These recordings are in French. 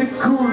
It's a cool.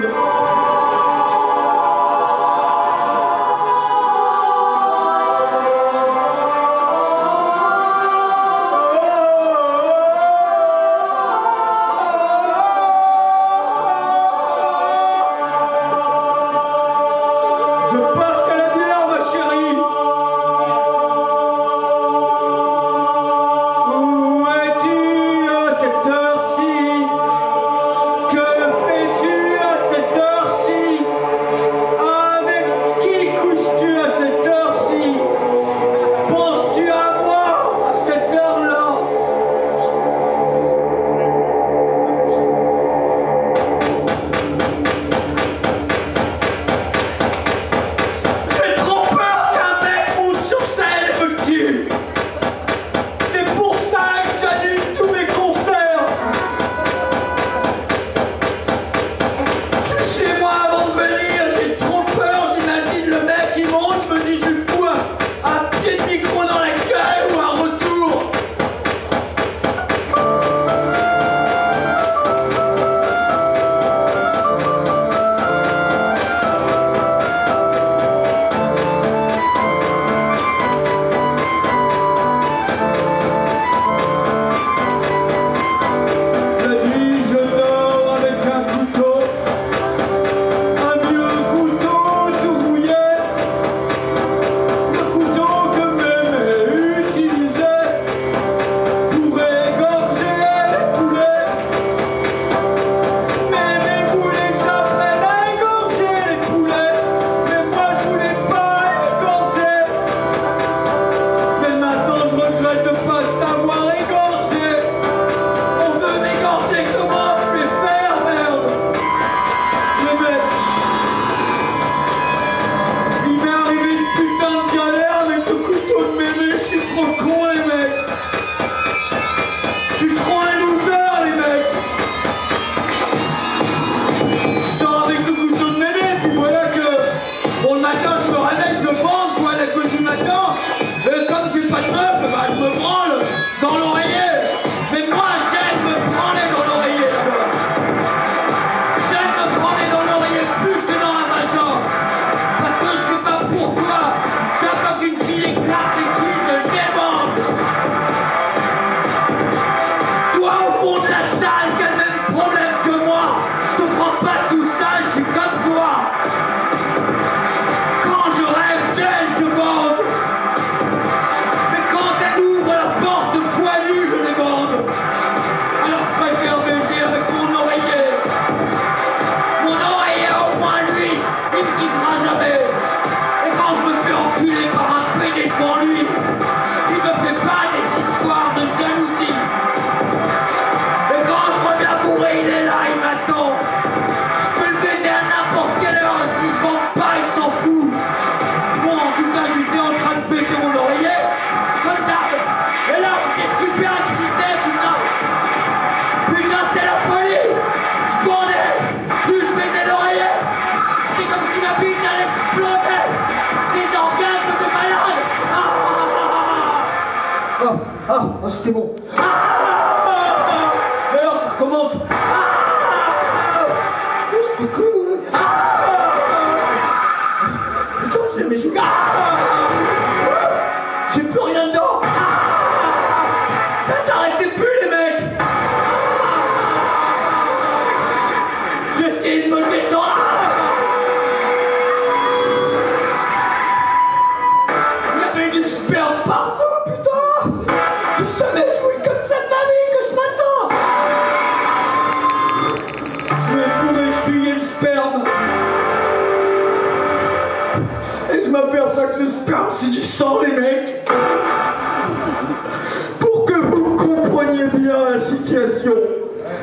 la situation.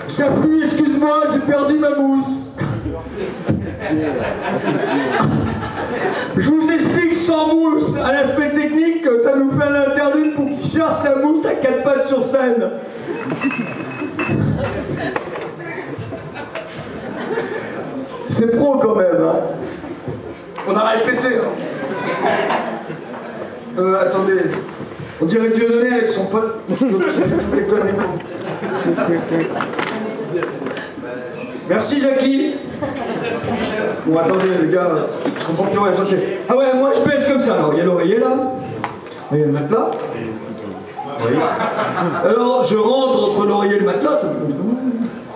Sa excuse-moi, j'ai perdu ma mousse. Je vous explique sans mousse, à l'aspect technique, ça nous fait un interlude pour qu'il cherche la mousse à quatre pattes sur scène. C'est pro quand même. Hein. On a répété. Hein. Euh, attendez. On dirait Dieudonné avec son pote. Merci Jackie. Bon attendez les gars, je comprends plus rien. Ah ouais, moi je pèse comme ça. Alors il y a l'oreiller là. Il y a le matelas. Oui. Alors je rentre entre l'oreiller et le matelas.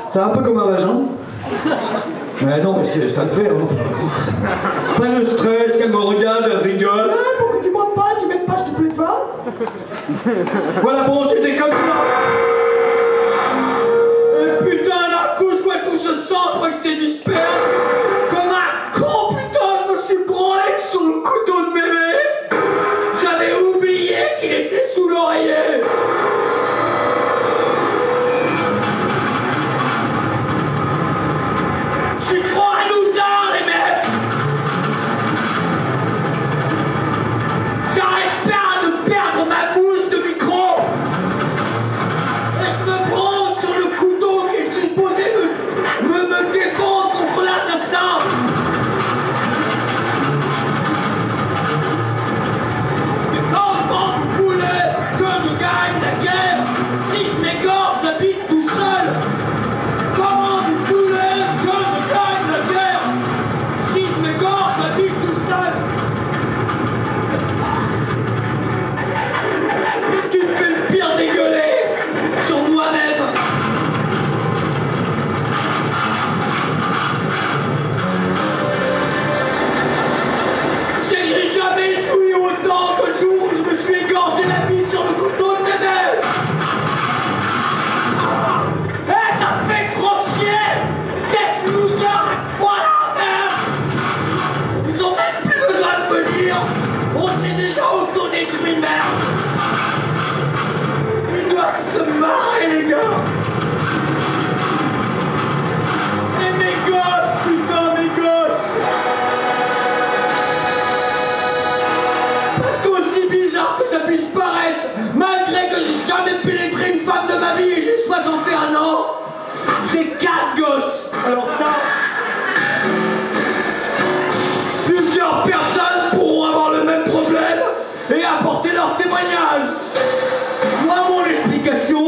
Ça, un peu comme un vagin. Mais non, mais ça le fait. Hein. Pas de stress, qu'elle me regarde, elle rigole. Ah, tu m'aimes pas je te plais pas Voilà, bon, j'étais comme ça. Et putain, d'un coup, je vois tout ce sang, je crois que dispersé. Comme un con, putain, je me suis branlé sur le couteau de mémé. J'avais oublié qu'il était sous l'oreiller.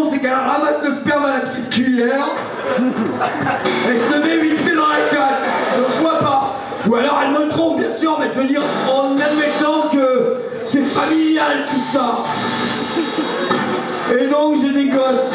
C'est qu'elle ramasse le sperme à la petite cuillère et se met vite fait dans la chatte. Je vois pas. Ou alors elle me trompe, bien sûr, mais je veux dire, en admettant que c'est familial tout ça. Et donc j'ai des gosses.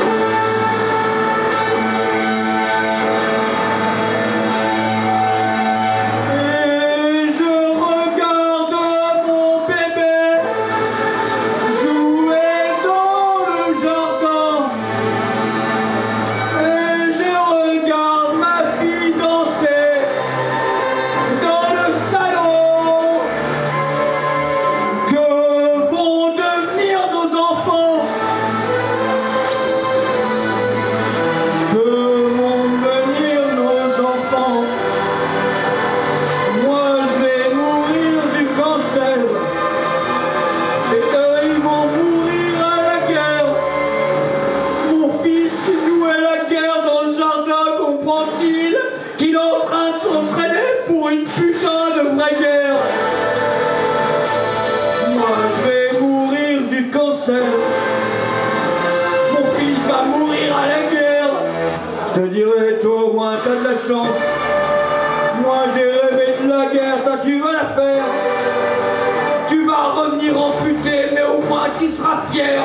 Seras fier.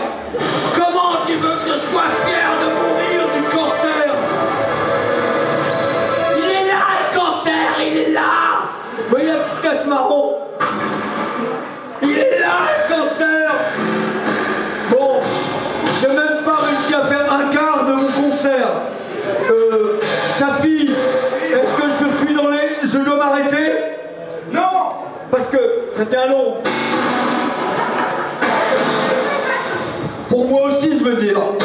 Comment tu veux que je sois fier de mourir du cancer? Il est là, le cancer, il est là. Voyez la petite tache marron? Il est là, le cancer Bon, j'ai même pas réussi à faire un quart de mon concert. Euh, sa fille, est-ce que je suis dans les... Je dois m'arrêter? Non Parce que ça devient long. Je veux dire.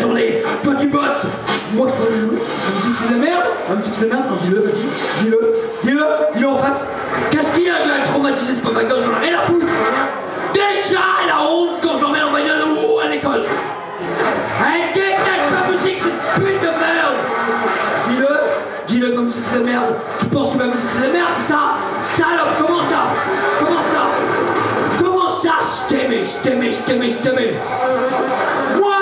La journée. Toi tu bosses Moi je fais de la musique c'est de la merde. La musique c'est de la merde dis-le, vas-y. Dis-le. Dis-le. Dis-le en face. Qu'est-ce qu'il y a? Je vais la traumatiser, c'est pas ma j'en ai rien à foutre. Déjà elle a honte quand je l'emmène en ou à l'école. Elle déteste la musique, c'est pute de merde. Dis-le, dis-le comme si c'est de la merde. Tu penses que ma musique c'est de la merde, c'est ça? Salope, comment ça? Comment ça? Comment ça? Je t'aimais, je t'aimais, je t'aimais, je t'aimais. Moi,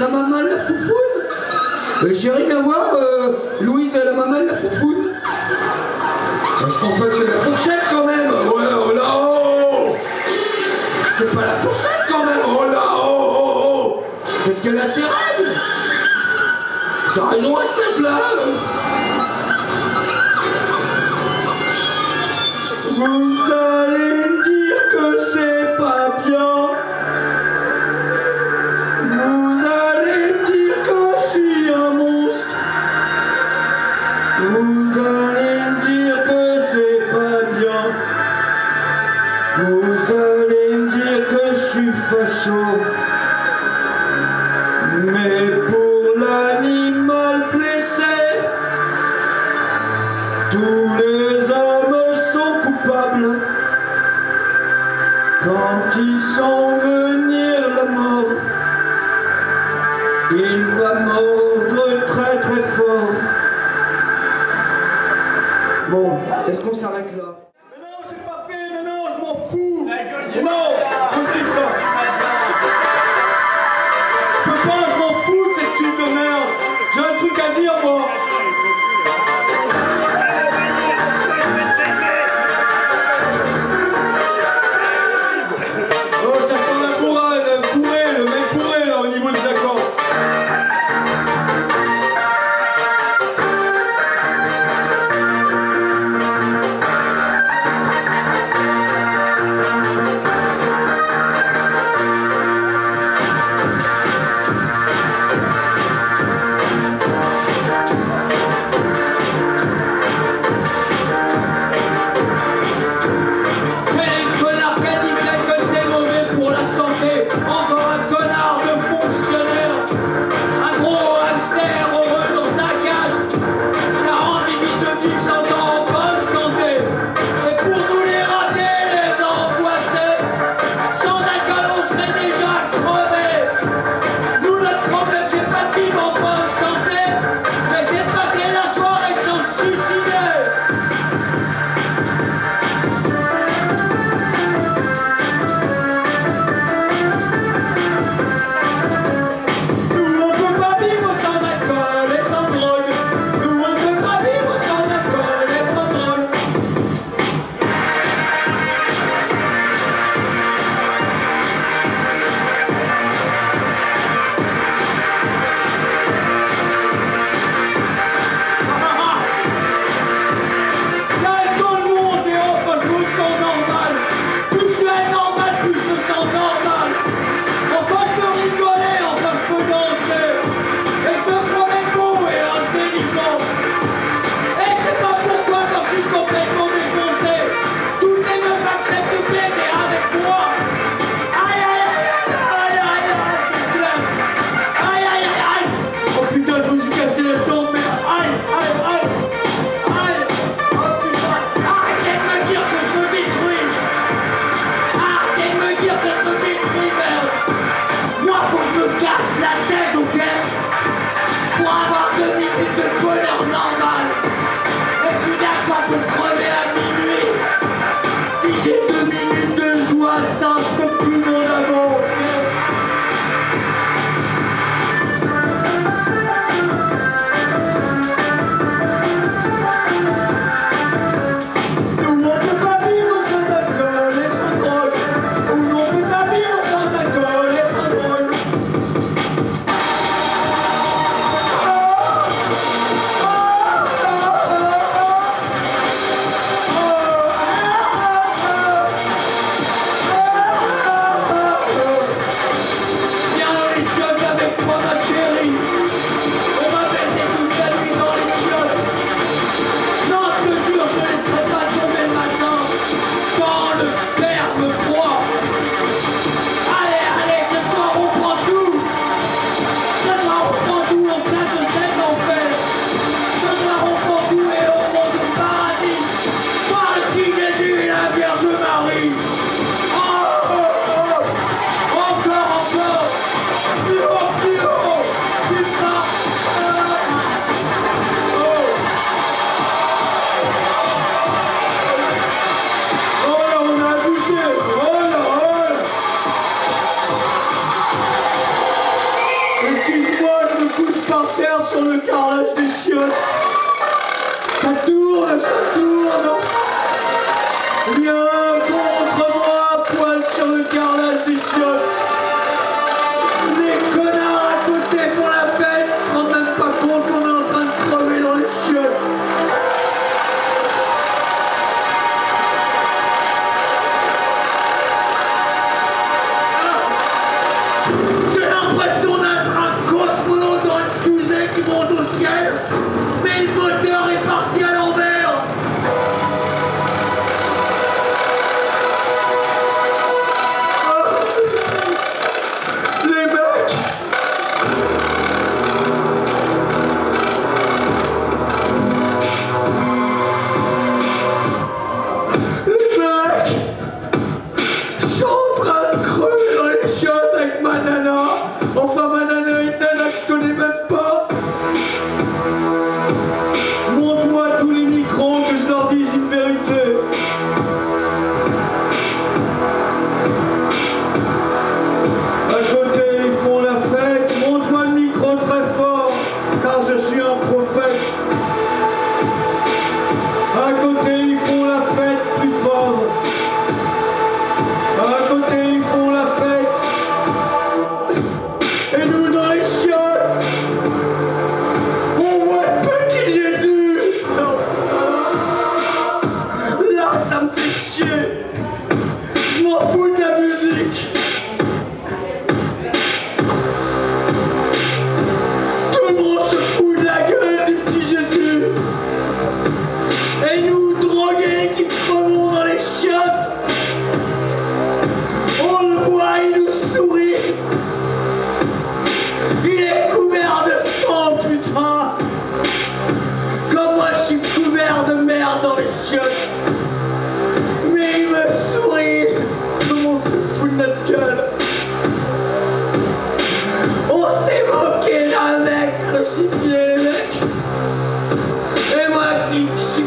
ta maman la foufoune. Euh, Chérie, viens voir, euh, Louise, la maman la foufoune. Euh, Je pense pas que c'est la fourchette quand même. Ouais, oh là, oh. C'est pas la fourchette quand même. Oh là, oh, oh, oh. Peut-être qu'elle a ses T'as raison, reste là. Vous allez je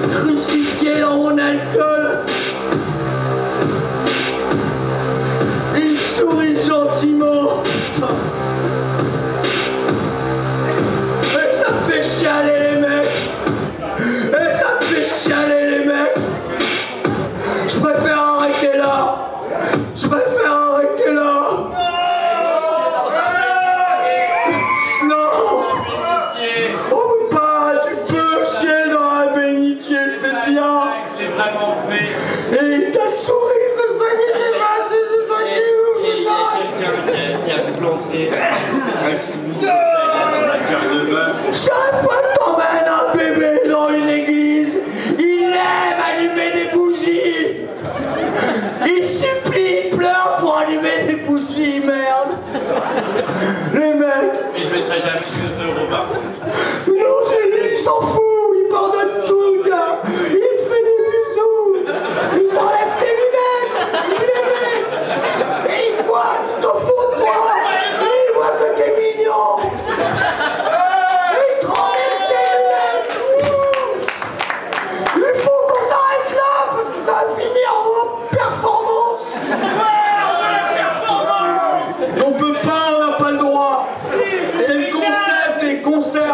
그 쉽게 오날 것.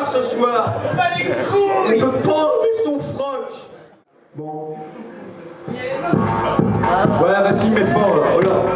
ce soir. Pas les couilles. Il peut pas son froc. Bon. Voilà, vas-y, mets fort oh